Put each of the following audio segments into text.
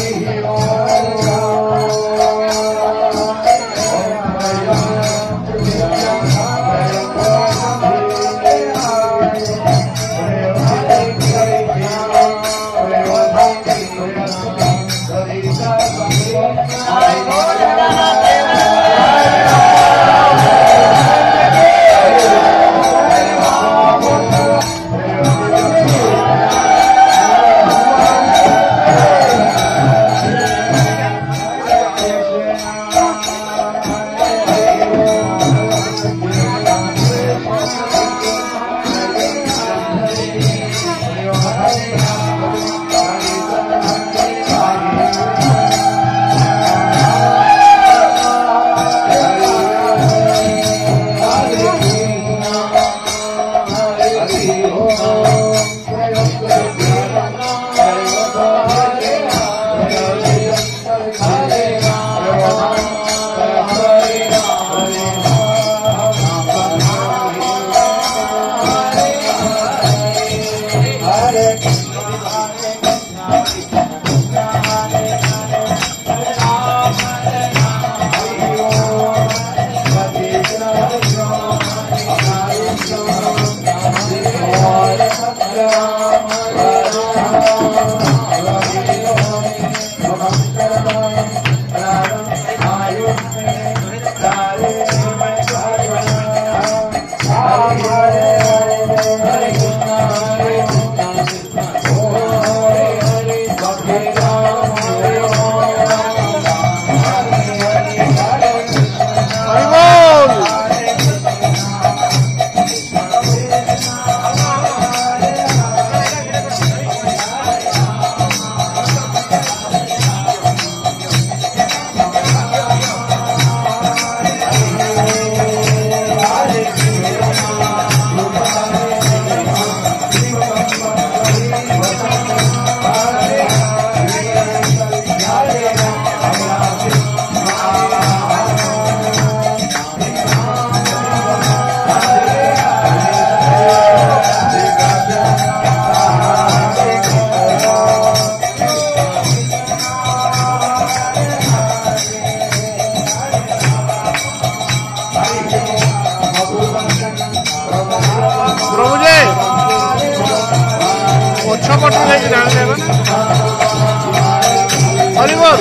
Hare Om. છ કોટ લઈ જવાનું હરિબોલ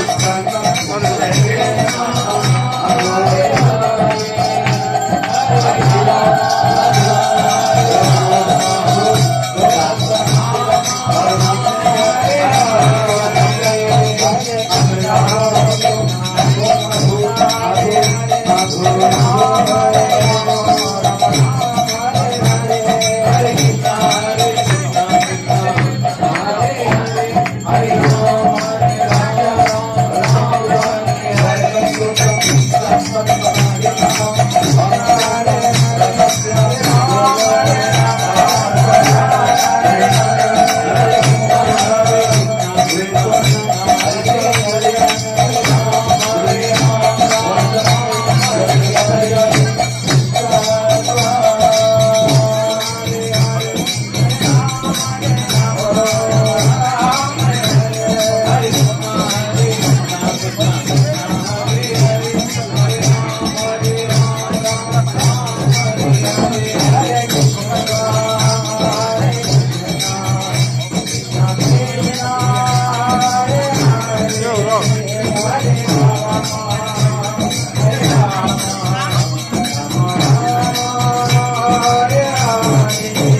Oh.